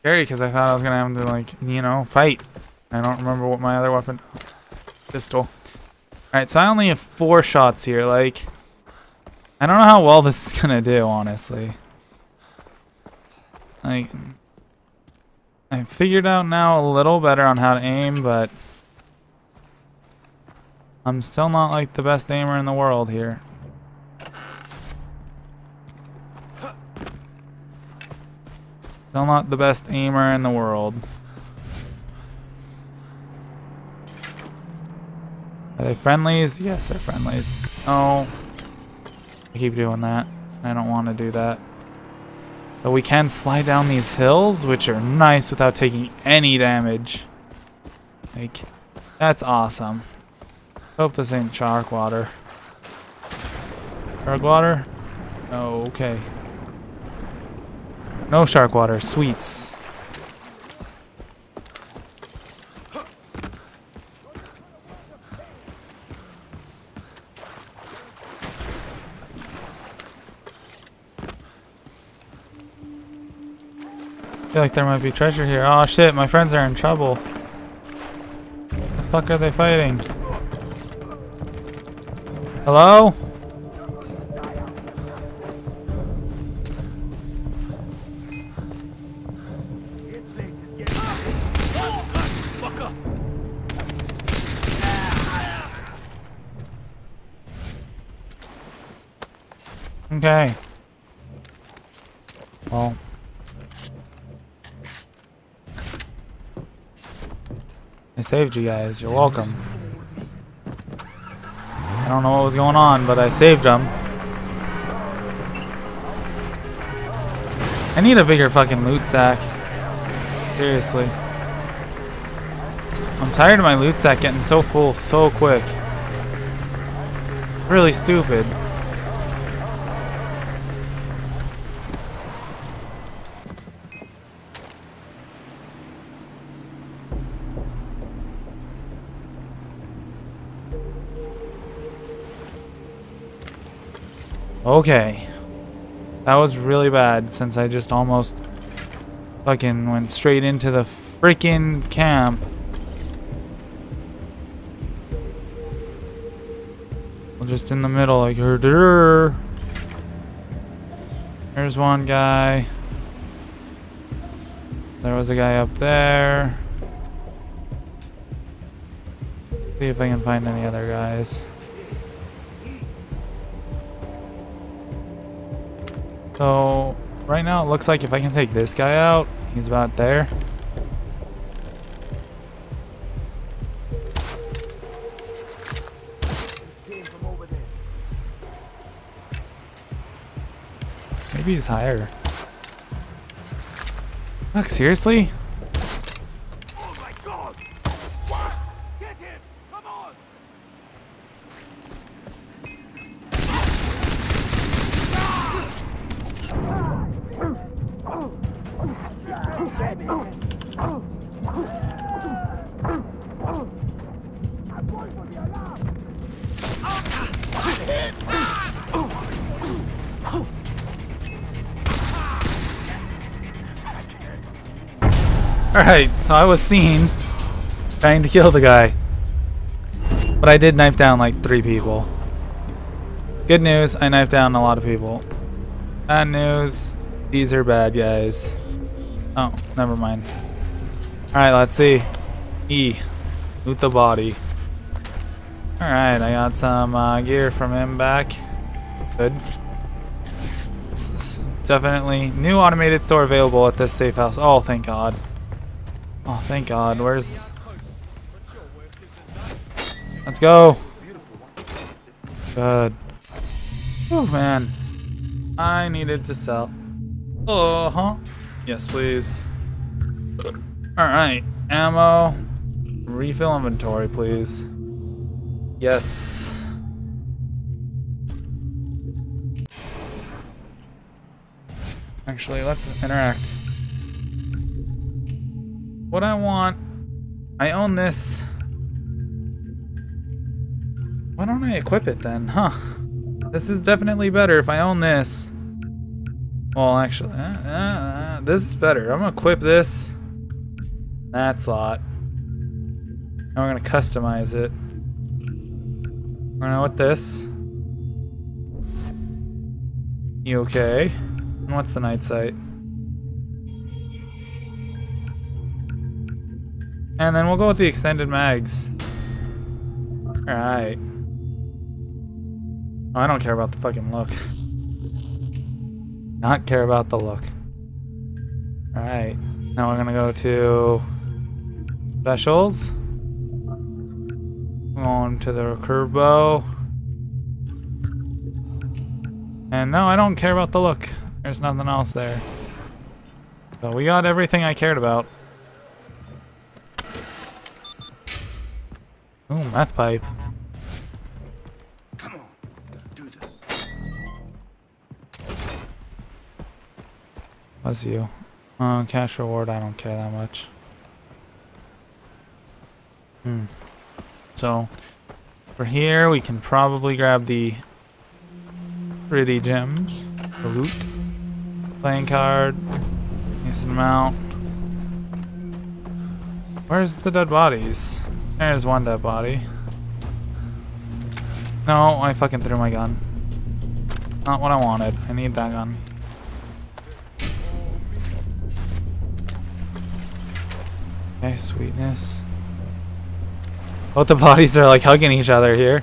scary because I thought I was gonna have to like, you know, fight. I don't remember what my other weapon. Pistol. Alright, so I only have four shots here. Like, I don't know how well this is gonna do, honestly. Like, I figured out now a little better on how to aim, but I'm still not like the best aimer in the world here. Still not the best aimer in the world. Are they friendlies? Yes, they're friendlies. Oh. I keep doing that. I don't want to do that. But we can slide down these hills, which are nice without taking any damage. Like, that's awesome. Hope this ain't shark water. Shark water? Oh, okay. No shark water, sweets. Feel like there might be treasure here. Oh shit, my friends are in trouble. The fuck are they fighting? Hello? I saved you guys. You're welcome. I don't know what was going on, but I saved them. I need a bigger fucking loot sack. Seriously. I'm tired of my loot sack getting so full so quick. Really stupid. Okay. That was really bad since I just almost fucking went straight into the freaking camp. Just in the middle, like, here. there's one guy. There was a guy up there. See if I can find any other guys. So, right now it looks like if I can take this guy out, he's about there. Maybe he's higher. Look, seriously? Alright, so I was seen trying to kill the guy. But I did knife down like three people. Good news, I knifed down a lot of people. Bad news, these are bad guys. Oh, never mind. Alright, let's see. E. Loot the body. Alright, I got some uh, gear from him back. Good. definitely new automated store available at this safe house. Oh, thank God. Oh, thank God. Where's... Let's go. Good. Oh, man. I needed to sell. Oh, huh? Yes, please. Alright. Ammo. Refill inventory, please. Yes. Actually, let's interact. What I want... I own this. Why don't I equip it then? Huh. This is definitely better if I own this. Well, actually, uh, uh, uh, this is better. I'm gonna equip this. That slot. And we're gonna customize it. We're gonna with this. You okay? And what's the night sight? And then we'll go with the extended mags. Alright. Oh, I don't care about the fucking look. Not care about the look. Alright. Now we're gonna go to specials. Going to the curve bow. And no, I don't care about the look. There's nothing else there. So we got everything I cared about. Ooh, meth pipe. Was you. Uh, cash reward, I don't care that much. Hmm. So, for here, we can probably grab the pretty gems, the loot, playing card, decent amount. Where's the dead bodies? There's one dead body. No, I fucking threw my gun. Not what I wanted. I need that gun. Okay, sweetness. Both the bodies are like hugging each other here.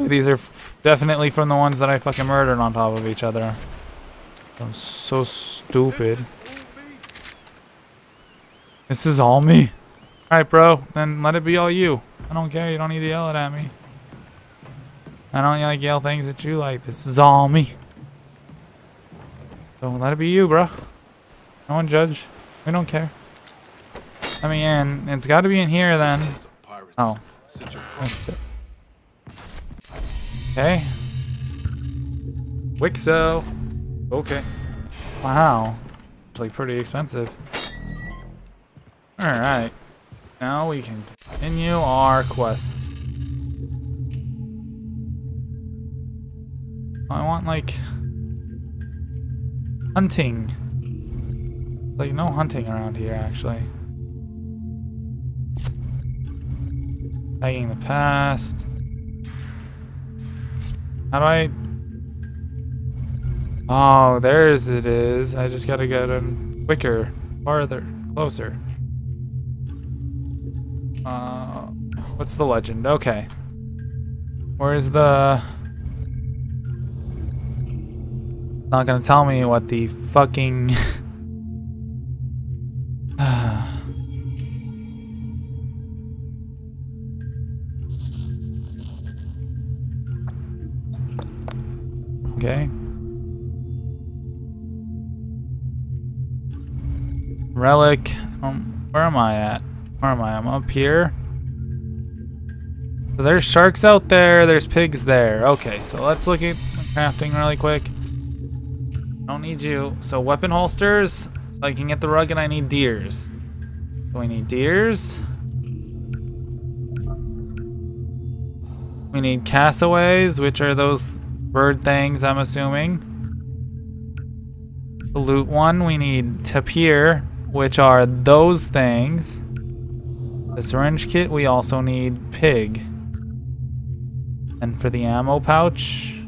These are definitely from the ones that I fucking murdered on top of each other. I'm so stupid. This is all me. Alright, bro. Then let it be all you. I don't care. You don't need to yell it at me. I don't like yell things at you like this is all me. So let it be you, bro. No one judge. We don't care. Let me in. It's got to be in here then. Oh, missed it. Okay. Wixo. Okay. Wow. Like pretty expensive. Alright. Now we can continue our quest. I want like hunting. Like no hunting around here actually. Tagging the past. How do I Oh, there's it is. I just gotta get in quicker, farther, closer. Uh, what's the legend? Okay. Where's the... Not gonna tell me what the fucking... Relic. Um, where am I at? Where am I? I'm up here. So there's sharks out there. There's pigs there. Okay, so let's look at crafting really quick. I don't need you. So weapon holsters. So I can get the rug and I need deers. So we need deers. We need cassowaries, which are those bird things, I'm assuming. The loot one, we need tapir, which are those things. The syringe kit, we also need pig. And for the ammo pouch,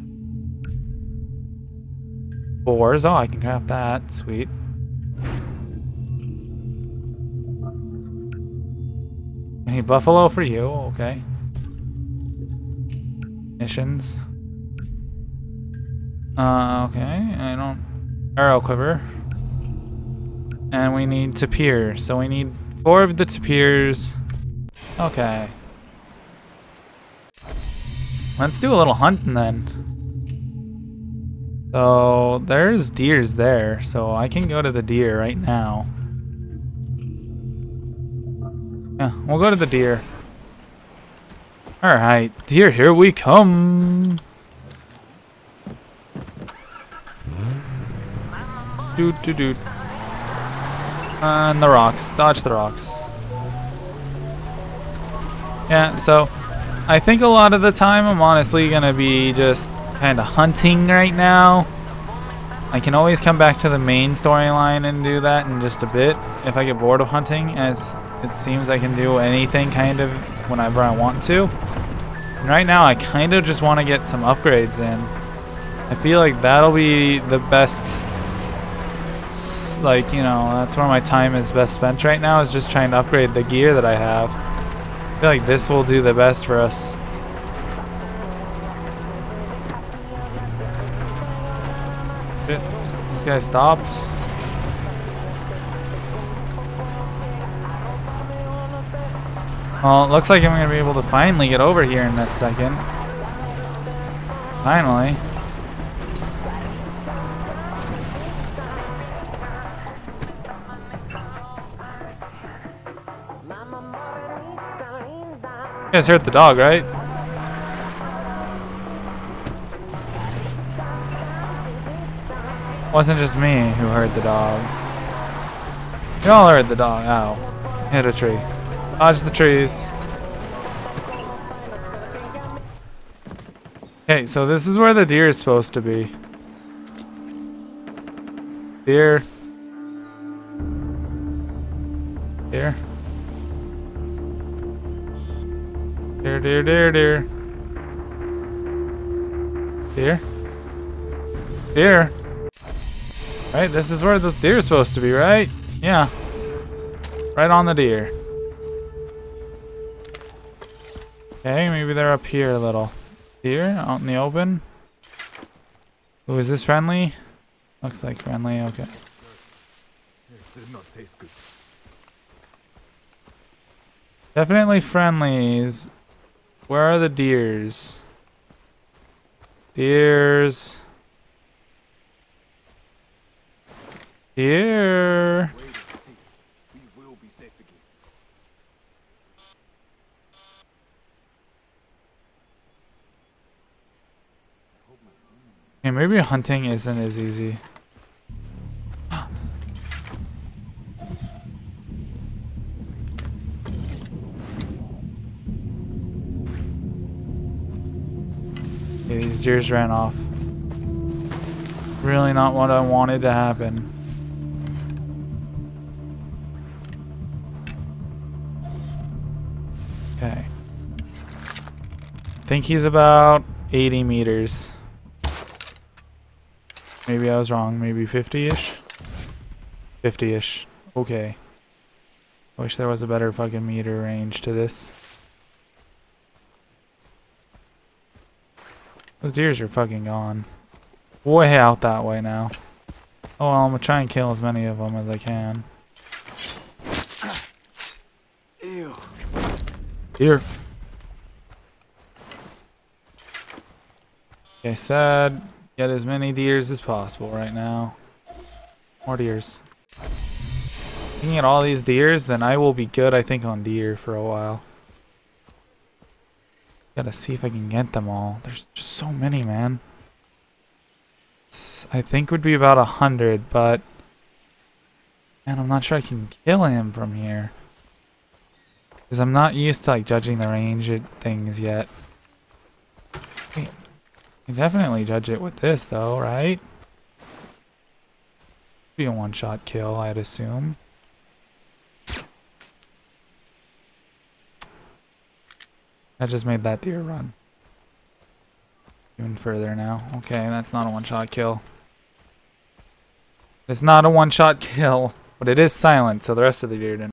boars. Oh, I can craft that. Sweet. Any buffalo for you. Okay. Missions. Uh, okay. I don't... Arrow quiver. And we need tapir. So we need four of the tapirs. Okay. Let's do a little hunting then. So there's deers there, so I can go to the deer right now. Yeah, we'll go to the deer. Alright, deer, here we come. Doot doot doot. And the rocks. Dodge the rocks. Yeah, so I think a lot of the time I'm honestly gonna be just kind of hunting right now. I can always come back to the main storyline and do that in just a bit if I get bored of hunting, as it seems I can do anything kind of whenever I want to. And right now, I kind of just want to get some upgrades in. I feel like that'll be the best, like, you know, that's where my time is best spent right now, is just trying to upgrade the gear that I have. I feel like this will do the best for us. Shit. This guy stopped. Well, looks like I'm going to be able to finally get over here in this second. Finally. Guys heard the dog, right? Wasn't just me who heard the dog. You all heard the dog. Ow. Hit a tree. Dodge the trees. Okay, so this is where the deer is supposed to be. Deer. Deer, deer, deer, deer. Deer. Deer. Right, this is where those deer are supposed to be, right? Yeah. Right on the deer. Okay, maybe they're up here a little. Here, out in the open. Ooh, is this friendly? Looks like friendly, okay. Definitely friendlies. Where are the deers? Deers. Deer. Okay, maybe hunting isn't as easy. Okay, these deers ran off. Really not what I wanted to happen. Okay. I think he's about 80 meters. Maybe I was wrong. Maybe 50-ish? 50-ish. Okay. Wish there was a better fucking meter range to this. Those deers are fucking gone. Way out that way now. Oh well, I'm gonna try and kill as many of them as I can. Ew. Deer. Okay, sad. Get as many deers as possible right now. More deers. If I can get all these deers, then I will be good, I think, on deer for a while. Gotta see if I can get them all. There's just so many, man. I think would be about a hundred, but... Man, I'm not sure I can kill him from here. Because I'm not used to, like, judging the range of things yet. Wait, definitely judge it with this though, right? Be a one-shot kill, I'd assume. I just made that deer run. Even further now. Okay, that's not a one-shot kill. It's not a one-shot kill, but it is silent, so the rest of the deer didn't.